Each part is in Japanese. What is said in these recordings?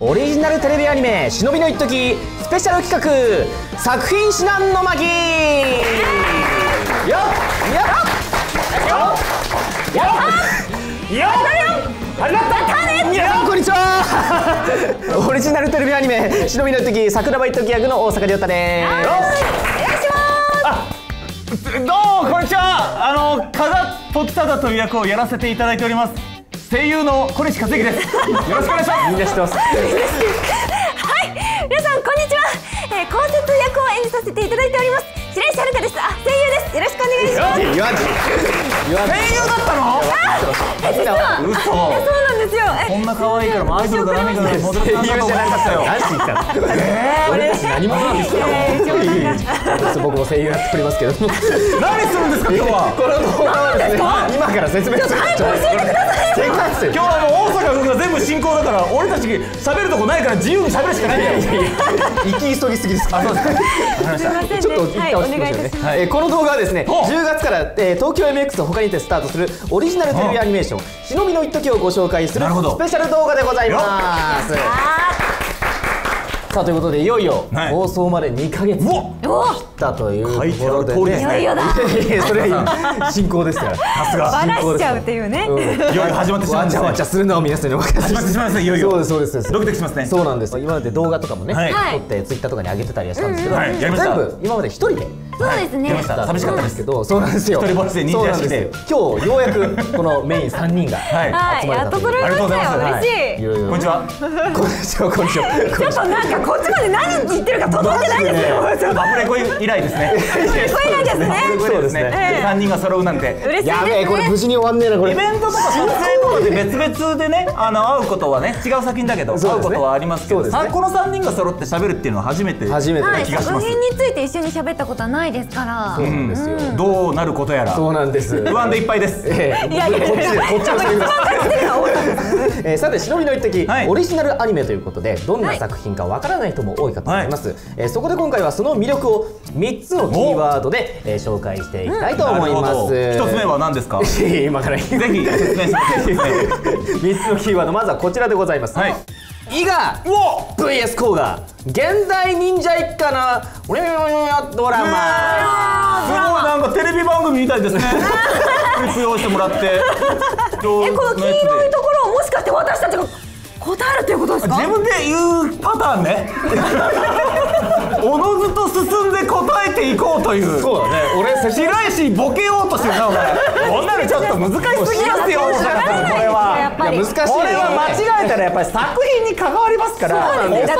オリジナルテレビアニメ「忍びの一時スペシャル企画作品指南の巻。よっよっよっ。よっよっ始まった。皆さんこんにちは。オリジナルテレビアニメ「忍びの一時桜庭一時役の大阪亮太です。どうもこんにちは。あの加賀時忠という役をやらせていただいております声優の小西和之ですよろしくお願いしますみんな知ってますはい、皆さんこんにちは。えー、公設役を演じさせていただいております。白石遥です。あ、声優です。よろしくお願いします。声優だったの？実は、嘘そうなんですよ。えこんな可愛いからもうアイドルか何かがモデルさんだと思わなかったよ何しに来たの俺たち何者なんですか私僕も声優やっておりますけども何するんですか今日はこの動画はですね今から説明する早く教えてください今日はもう大阪君が全部進行だから俺たち喋るとこないから自由に喋るしかないよ行き急ぎすぎですかそうですすみませんね。ちょっと一旦落ちて願いいたします。えーこの動画はですねほう10月から、えー東京 MX の他にてスタートするオリジナルテレビアニメーション「忍びの一時」をご紹介するなるほど。スペシャル動画でございます。さあということでいよいよはい。放送まで2ヶ月うわおお、だというところで書いよいよだ。いやいやそれは進行ですから。さすが。バラしちゃうっていうね。うんいよいよ始まってしまうんですね。わちゃわちゃするのを皆さんにお任せ始まってしまいますねいよいよ。そうですそうですドキドキしますね。そうなんです。今まで動画とかもね、はい。撮ってツイッターとかに上げてたりはしたんですけど、全部今まで一人でそうですね。寂しかったです。けどそうなんですよ。一人ぼっちで忍者そうなんして。今日ようやくこのメイン三人がはい。はい、やっと揃い。ましたよ。ありがとうございます。嬉しい。こんにちは。こんにちは。こんにちは。ちょっとなんかこっちまで何言ってるか届いてないですよ。ちょっとアフレコ以来ですね。声なんですね。そうですね。ええ。三人が揃うなんて。嬉しいですやべえこれ無ね。事に終わんねえなこれ。イベントとか撮影とかで別々でねあの会うことはね違う作品だけど、会うことはありますけど。この3人が揃って喋るっていうのは初めて初めてはい、気がします。作品について一緒に喋ったことはないですから。そうなんですよ、どうなることやら。そうなんです。不安でいっぱいです。ええ。いやいやいや。こっちでこっちをしてください えーさて「忍びの一時、はい。オリジナルアニメということでどんなはい作品かわからない人も多いかと思います、えーそこで今回はその魅力を3つのキーワードで、えー紹介していきたいと思います、一つ目は何ですか？ぜ今からぜひ説明してください。3つのキーワードまずはこちらでございます、はい伊賀 VS コーガ現代忍者一家のドラマすごいなんかテレビ番組みたいですねフリップ用意してもらってえ、この黄色いところをもしかして私たちが答えるということですか。自分で言うパターンねおのずと進んで答えていこうという。そうだね。俺白石ボケようとしてるなお前。こんなのちょっと難しすぎますよ。これやはっぱり。いや難しいこれは間違えたらやっぱり作品に関わりますから。そうなんです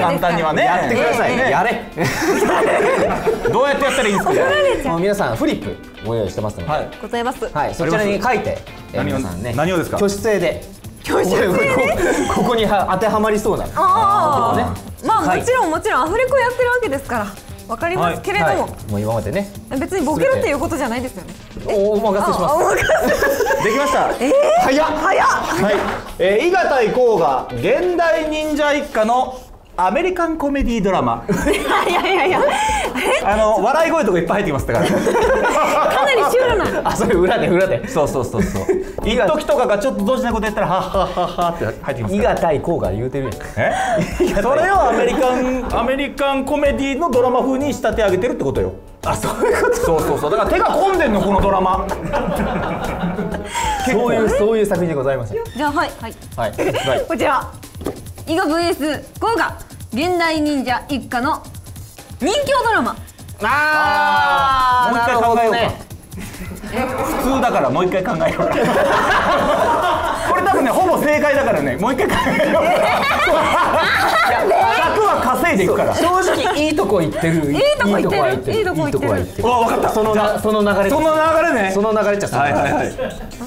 簡単にはねやってください、ええ。やれ。どうやってやったらいいんですか？もう皆さんフリップご用意してますので、はい。ございます。はい、そちらに書いて、皆さんね、何をですか？挙手制で、挙手制で？こここには当てはまりそうな、ああ、ねもちろんもちろんアフレコやってるわけですからわかりますけれども、はい、もう今までね、別にボケるっていうことじゃないですよね。おお任せします。あお任 できました。早っ、早っ。はい、えー、伊賀対甲賀現代忍者一家のアメリカンコメディドラマいやいやいや、え？あの笑い声とかいっぱい入ってきましたからかなりシュールな。あ、それ裏で裏で。そうそうそうそう一時とかがちょっと同時なことやったらはっはっはっはって入ってきます伊賀対甲賀言うてるやん。え？それをアメリカンアメリカンコメディのドラマ風に仕立て上げてるってことよあそういうこと？そうそうそうだから手が込んでんのこのドラマ そういうそういう作品でございます。じゃあはいはい。はい。はい。こちら伊賀 VS 甲賀現代忍者一家の人気ドラマ。あもう一回考えようか。普通だからもう一回考えよう かこれ多分ねほぼ正解だからねもう一回考えよう100は稼いでいくから正直いいとこ行ってる。いいとこ行ってる？いいとこは行ってる。いいとこ行ってるうわ分かったそのなその流れ。その流れねその流れちゃった。はいはいはい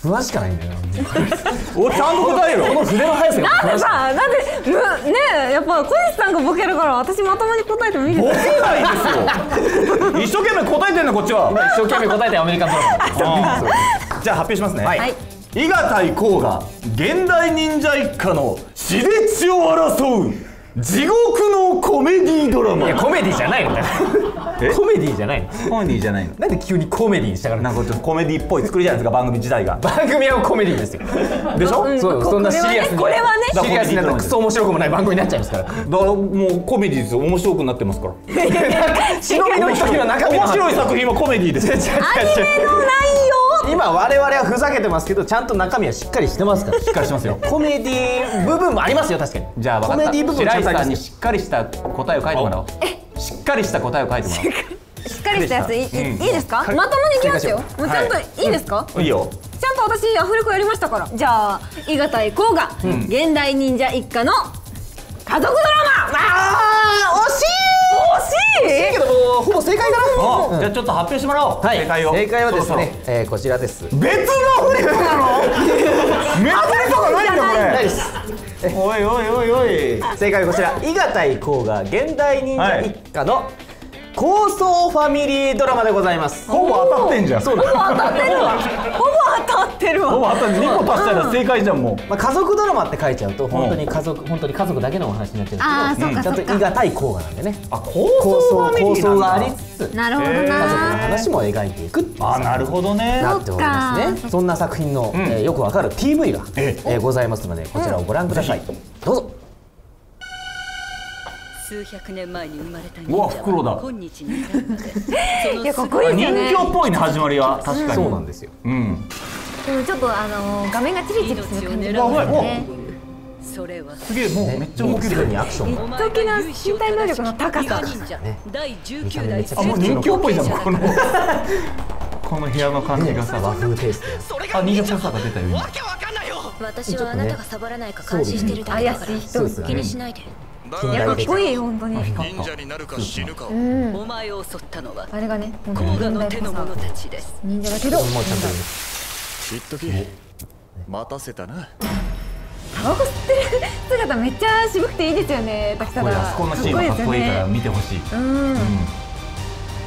不安しかないんだよな。おちゃんと答えろこの筆の速さがなんでさ、なんでむねえやっぱ小西さんがボケるから私まともに答えてもいいですボか。ケないですよ 一生懸命答えてんのこっちは一生懸命答えてアメリカンドラマ。じゃあ発表しますね、はいはい。伊賀対甲賀現代忍者一家の血で血を争う地獄のコメディードラマ。いやコメディじゃないの。だ え？コメディじゃないの。コメディーじゃないの？なんで急にコメディにしたからなんかちょっとコメディっぽい作りじゃないですか番組自体が。番組はコメディですよ。でしょ、うん。そうそんなシリアスに。これはねシリアスになったらクソ面白くもない番組になっちゃいます。からだからもうコメディですよ。面白くなってますから。忍びの時の中身の面白い作品はコメディです。アニメの内容今我々はふざけてますけどちゃんと中身はしっかりしてますから。しっかりしますよ。コメディ部分もありますよ確かに。じゃあ分かった。コメディ部分白石さんにしっかりした答えを書いてもらおう。しっかりした答えを書いてもらしっかりしたやついい,、うん。いいですか？まともにいきますよ。もうちゃんと、はいい、いですか、おういいよ。ちゃんと私アフレコやりましたから。じゃあ伊賀対甲賀、現代忍者一家の家族ドラマ。あー惜しい惜しいけどほぼ正解だな。あじゃあちょっと発表してもらおう、はい。正解を。正解はですねえーこちらです。別のフリップなの？別のとかないんだこれ。ないですおいおいおいおい。正解はこちら。伊賀対甲賀現代忍者一家の高層ファミリードラマでございます。ほぼ当たってんじゃん。そうだ。ほぼ当たってるわ。ほぼ当たってるわ。ほぼ当たって2個足したら正解じゃんもう。まあ、家族ドラマって書いちゃうと本当に家族、本当に家族だけのお話になっちゃうんですけど、ちゃん。と伊賀対甲賀なんでねあ高構想層ファミリ構ーなんだ想がありつつ。なるほど家族のな話も描いていくっていう。あなるほどね。なっておりますね。そんな作品の、えーよくわかる PV が、ええ。ーございますのでこちらをご覧ください、どうぞ数百年前に生まれたうわ袋だ。今日に至るまでいやかっこいいですよね。人形っぽいね始まりは。確かに。そうなんですよ。うん。でもちょっとあのー画面がチリチリする感じ命なんを狙うですよね。それはすげえもうめっちゃ動けすぐるにアクションが。お前が勇姿を身体能力の高さ伊賀忍者ね第見た19代あもう人形っぽいじゃん者この。この部屋の感じがさ。和風テイスト。あ忍者っぽさが出たよ今。私はあなたがサボらないか監視してるだけだから。怪しい人そうですよね。気にしないで近いやか代的っこいい本当に。忍者になるか死ぬかを。うん。お前を襲ったのはあれがね本当甲に賀の手の者たちです。忍者だけどもうちゃんと一時待たせたな。タバコ吸ってる姿めっちゃ渋くていいですよね滝沢。あそこのシーンはかっこいいから見てほしい。うん。うん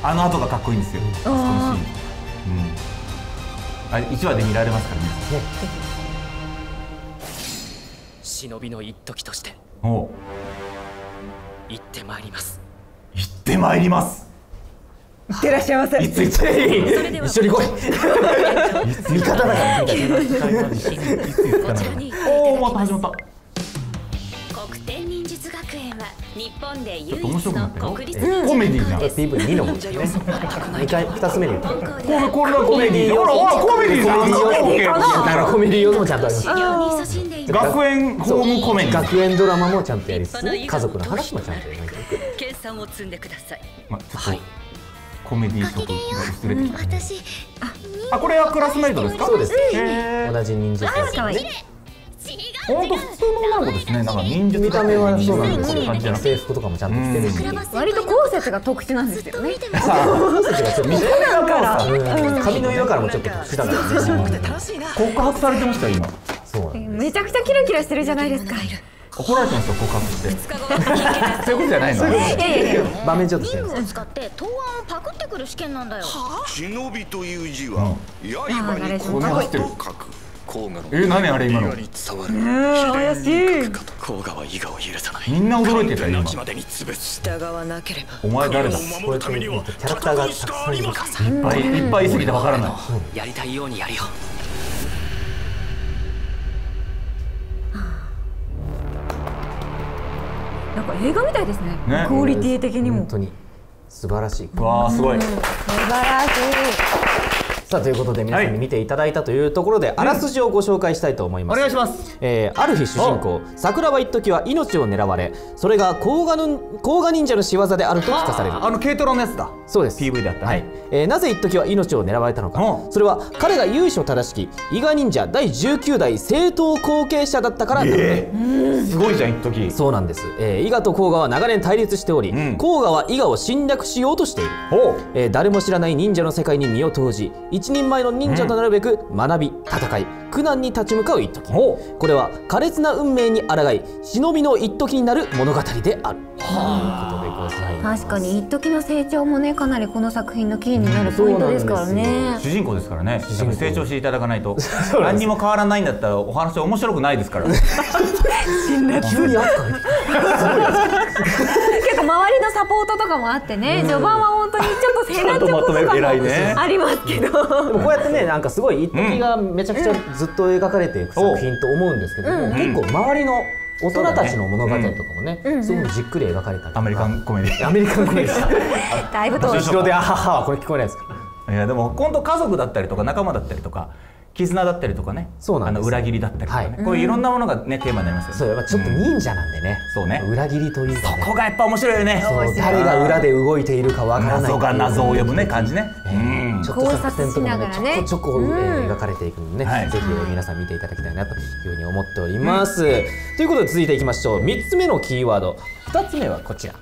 あの後がかっこいいんですよあそこのシーン。うん。あれ1話で見られますからね。忍びの一時として。おう行ってまいります。行ってまいります。いってらっしゃいませ。いついつい一緒に来い味方だからおおまた始まった国天忍術学園は日本で唯ちょっと面一の白くなったよ。国立コメディじゃん。PV2 のもです。ね2 回2つ目でこれこれがコメディほらほらコメディじゃん。コメディーだからコメディ要素もちゃんとあります学園ホームコメディ。学園ドラマもちゃんとやりつつ家族の話もちゃんと描いていく計算を積んでください。まちょっとコメディ色が薄れてきた私あこれはクラスメイトですか？そうです。へー。同じ忍者クラスかわいい。ほんと普通の女の子ですね。なんか忍術見た目はそうなんですこういう感じな制服とかもちゃんと着てるし割と後節が特殊なんですよね。うん。髪の色からもちょっと特殊だからね。告白されてましたよ今。そうなんですめちゃくちゃキラキラしてるじゃないですか。怒られてますよ告白して。そういうことじゃないの。いやいやいや。場面ちょっとして。を使って答案をパクってくる試験なんだよ。忍びという字は刃にこれ走ってると書く。え何あれ今の？伊賀に伝わる。怪しい。みんな驚いてたよ今。お前誰だ？いっこれとキャラクターがたくさんいるぱいいっぱいいすぎてわからない。やりたいようにやるよなんか映画みたいですね。ね。クオリティ的にも。本当に。素晴らしい。わあすごい。素晴らしいさあということで皆さんに見ていただいたというところで、あらすじをご紹介したいと思います、お願いします。えーある日主人公桜庭一時は命を狙われそれが甲賀の甲賀忍者の仕業であると聞かされる。あの軽トラのやつだ。そうです。PV であったね。はい。えーなぜ一時は命を狙われたのか。うんそれは彼が由緒正しき伊賀忍者第19代正統後継者だったからなので、すごいじゃん一時。そうなんです、えー伊賀と甲賀は長年対立しており、うん。甲賀は伊賀を侵略しようとしている。えー誰も知らない忍者の世界に身を投じ一人前の忍者となるべく学び戦い苦難に立ち向かう一時。おこれは苛烈な運命に抗い忍びの一時になる物語である。ということでございます確かに一時の成長もねかなりこの作品のキーになるポイントですからね。主人公ですからね。成長していただかないと 何にも変わらないんだったらお話は面白くないですから。急に扱いサポートとかもあってね、序盤は本当にちょっと変なところとかもありますけど、でもこうやってねなんかすごい一時がめちゃくちゃずっと描かれていく作品と思うんですけども、結構周りの大人たちの物語とかもね、すごくじっくり描かれたアメリカンコメディア。メリカンコメディだいぶ遠い。後ろで「あはは」はこれ聞こえないですか？いやでも今度家族だったりとか仲間だったりとか絆だったりとかねそうなんです。あの裏切りだったりとかね、はい。こういういろんなものがねテーマになりますよね。そうやっぱちょっと忍者なんでね、そうね。裏切りというかねここがやっぱ面白いよね。そう誰が裏で動いているかわからない。謎が謎を呼ぶね感じね、うん。ちょっとした伏線とかも考察しながらね。ちょこちょこ、えー描かれていくのでね、はい。ぜひえー皆さん見ていただきたいなというふうに思っております、ということで続いていきましょう。3つ目のキーワード。2つ目はこちら。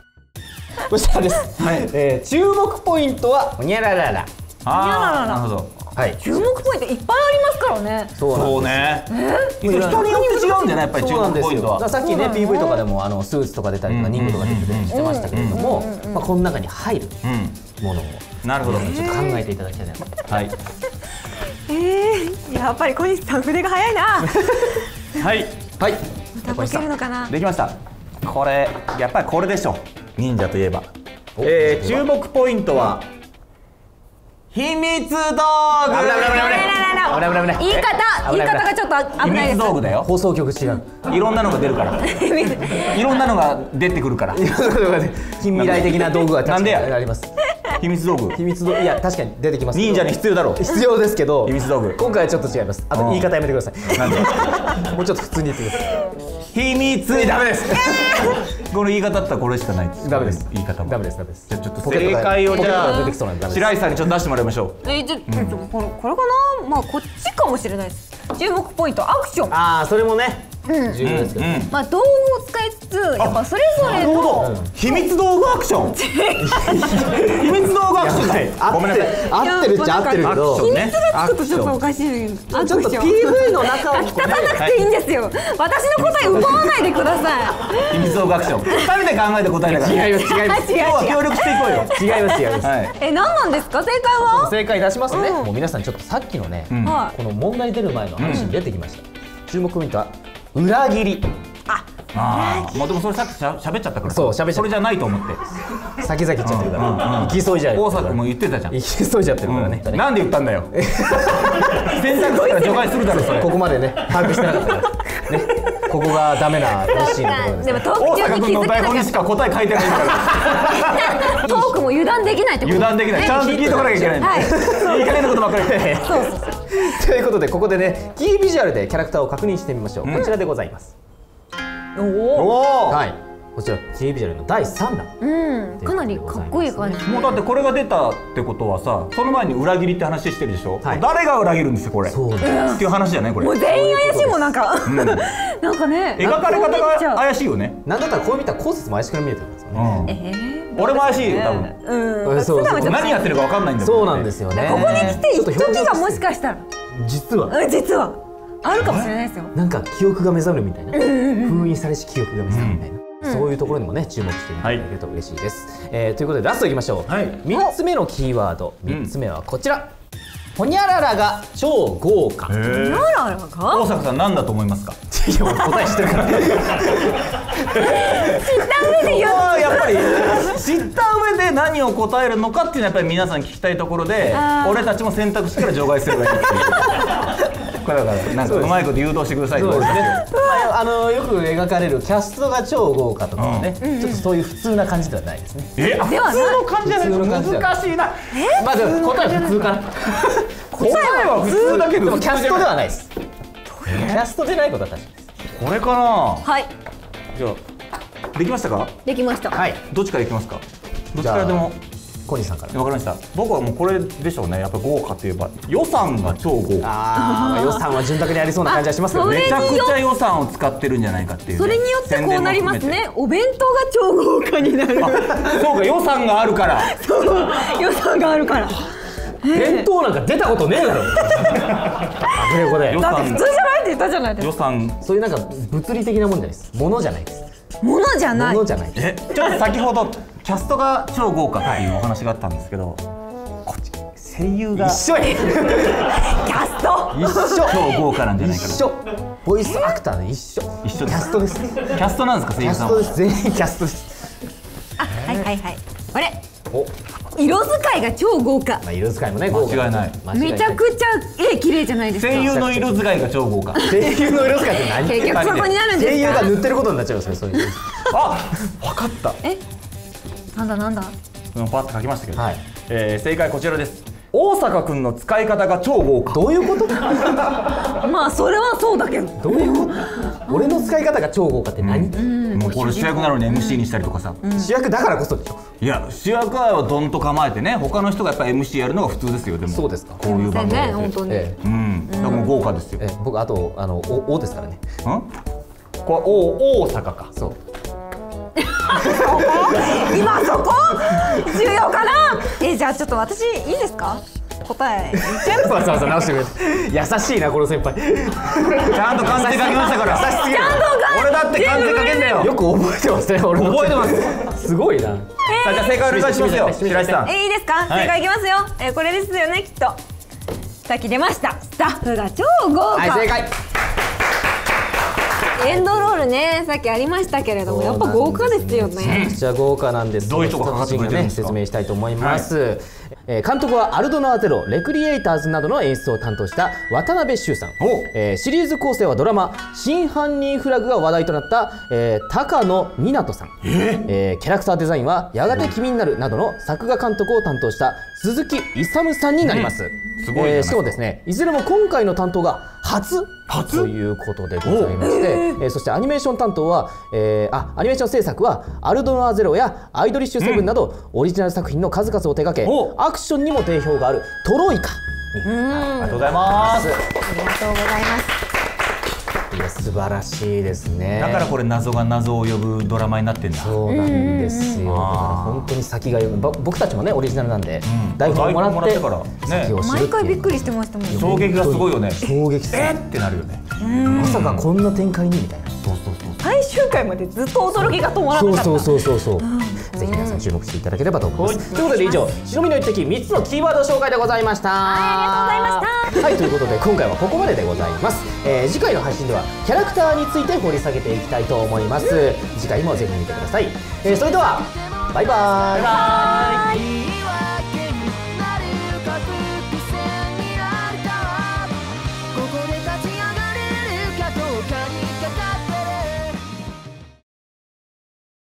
こちらです、はい。えー注目ポイントはほにゃららら。ああなるほどはい。注目ポイントいっぱいありますからね。そうね。人によって違うんじゃないやっぱり注そうなんですよ。目ポイントは。さっきね PV とかでもあのスーツとか出たりとかうん人魚とか出てたりしてましたけれども、まあ、この中に入るうんものをなるほどちょっと考えていただきたいなと。はい。えー、やっぱり小西さん筆が早いな。はい。はい。またこけるのかな。できました。これやっぱりこれでしょ忍者といえば。えー、注目ポイントは秘密道具。危ない危ない危ない。危ない危ない。危ない言い。方言い方がちょっと危ないです。秘密道具だよ。放送局違う。いろんなのが出るから。いろんなのが出てくるから。近未来的な道具が確かになんでや？あります。秘密道具。秘密道具。いや確かに出てきます。忍者に必要だろう。必要ですけど秘密道具。今回はちょっと違います。あとうん。言い方やめてください。なんで？もうちょっと普通に言ってください。秘密。ダメです この言い方だったらこれしかないです。ダメです。言い方も。ダメですダメです。じゃあちょっと正解をじゃあ出てきそうなんでダメです。白石さんにちょっと出してもらいましょう。えー、ちょちょちょこれこれかな？まあこっちかもしれないです。注目ポイントアクション。ああそれもね重要ですけどうん。まあ道具を使いつつやっぱそれぞれのど。秘密道具アクション。秘密道具アクション。だごめんなさい。合ってるっちゃ合ってるけど。アクションねちょっとちょっとおかしい。ちょっと PV の中を書き足さなくていいんですよ。私の答え奪わないでくださ秘密道具アクション。二人で考えて答えながら。違います違います。い違う今日は協力していこうよ。違います違います。はい。え何なんですか？正解は？正解出しますね、うん。もう皆さんちょっとさっきのね、ん。はこの問題出る前の話に出てきました、注目ポイントは裏切り。ああもうでもそれさっきしゃ喋っちゃったから。そう喋っちゃった。それじゃないと思って。先々行っちゃってるから、うんうん行き急いじゃう大阪も言ってたじゃん。行き急いじゃってるからね、うん。なんで言ったんだよ。選択肢から除外するだろそれ。ここまでね把握してなかったから。ね。ここがダメなミシーンのところです。でもねトーク中大阪君の台本にしか答え書いてないから。た トークも油断できないってこと油断できない。ちゃんと聞いてこなきゃいけないはい。いい加減なことばっかり。言ってそうそうそう ということでここでねキービジュアルでキャラクターを確認してみましょう、こちらでございます。おおはい。こちらキービジュアルの第3弾。うん。かなりかっこいい感じ。もうだってこれが出たってことはさその前に裏切りって話してるでしょ、はい。誰が裏切るんですよこれ。そうなんっていう話じゃないこれ。もう全員怪しいもんなんか。なんかね。描かれ方が怪しいよね。なんだったらこう見たらコーも怪しく見えてるんですよね、えー俺も怪しいよ多分。うん。そうそう何やってるか分かんないんだよ。そうなんですよね。ここに来て一時がもしかしたら。実は。うん実は。あるかもしれないですよ。なんか記憶が目覚めるみたいな、封印されし記憶が目覚めるみたいな、そういうところにもね注目していただけると嬉しいです、えーということでラストいきましょう、はい。3つ目のキーワード。3つ目はこちら、ほにゃららが超豪華、あらあら大か阪さん何だと思いますか？いや答え知ってるから。まあやっぱり。知った上で何を答えるのかっていうのはやっぱり皆さん聞きたいところで俺たちも選択肢から除外すればいいっていうこれだからなんかうまいこと誘導してくださいってそうね。まあ、あのよく描かれるキャストが超豪華とかはね、ちょっとそういう普通な感じではないですね。え普通の感じじゃない普通の感じじゃない。難しいな。まあでも答えは普通かな。答えは普通だけでどもキャストではない。ですキャストでないことは確かです。これかな？はい。じゃあできましたか？できました。はい。どっちからいきますか？どっちからでも？小西さんから。わかりました。僕はもうこれでしょうね。やっぱ豪華といえば予算が超豪華。あー予算は潤沢にありそうな感じはしますけどめちゃくちゃ予算を使ってるんじゃないかっていうね、それによってこうなりますね。お弁当が超豪華になる。そうか予算があるから。予算があるから。弁当なんか出たことねえだろ。アフレコで。予だって普算通じゃないって言ったじゃないです予か算。そういうなんか物理的なもんじゃないです。物じゃないです。ものじゃない。物じゃないです。えちょっと先ほどキャストが超豪華っていうお話があったんですけど、こっち声優が一緒や キャスト？一緒。超豪華なんじゃないかな。一緒。ボイスアクターで一緒。一緒です。キャストですキャストなんですか声キャ優さんは？ストです。全員キャストです。はいはいはい。あれ？お。色使いが超豪華。まあ色使いもね間違いない。めちゃくちゃ絵綺麗じゃないですか。声優の色使いが超豪華。声優の色使いって何？結局そこになるん声優ですか？が塗ってることになっちゃいますねそういう。あ分かった。え？なんだなんだ。うんパッと書きましたけど、はい。えー正解こちらです。大阪くんの使い方が超豪華。どういうこと？まあそれはそうだけど。どういうこと？俺の使い方が超豪華って何、もうこれ主役なのに MC にしたりとかさ、主役だからこそでしょ。いや主役はどんと構えてね他の人がやっぱ MC やるのが普通ですよでも。そうですか。こういう番組ね本当に、えうん。だからもう豪華ですよ、ええ。え僕あとあのおおですからね。うん？これ大大阪か。そう今そこ重要かな？えじゃあちょっと私いいですか？答えわざわざ直してくれ。て優しいなこの先輩。ちゃんと漢字書きましたから。優しすぎる。俺だって漢字書けんだよ。よく覚えてますね俺の。覚えてます。すごいな。さあじゃあ正解お願いしますよ。白石さん。えいいですか、はい。正解いきますよ。えこれですよねきっと。さっき出ました。スタッフが超豪華、はい正解エンドロールねさっきありましたけれどもやっぱ豪華ですよめちゃちゃ豪華なんです。どういう人がかかってくれてるんですかね説明したいと思います、えー監督はアルドナーゼロレクリエイターズなどの演出を担当した渡辺修さん、えーシリーズ構成はドラマ「真犯人フラグ」が話題となった、えー高野湊さん、えー。キャラクターデザインは「やがて君になる」などの作画監督を担当した鈴木勇さんになります、すごいじゃないですかしかもですね。いずれも今回の担当が初？初？ということでございまして、えー。そしてアニメーション担当は、えーあアニメーション制作は「アルドナーゼロ」や「アイドリッシュセブン」など、オリジナル作品の数々を手掛けお。アクションにも定評があるトロイカありがとうございます。ありがとうございますいや素晴らしいですね。だからこれ謎が謎を呼ぶドラマになってんだ。そうなんですよ、だから本当に先が読む。ば僕たちもねオリジナルなんで、台本をもらって台本もらってからね毎回びっくりりしてましたもん衝撃がすごいよね。衝撃えっってなるよね。まさかこんな展開にみたいな。そうそうそう最終回までずっと驚きが止まらなかった。そうそうそうそうそう、ぜひ皆さん注目していただければと思います、ということで以上白身の一滴3つのキーワード紹介でございました。ありがとうございました。はいということで今回はここまででございます、えー次回の配信ではキャラクターについて掘り下げていきたいと思います。次回もぜひ見てください、えーそれではバイバイ。バイバイ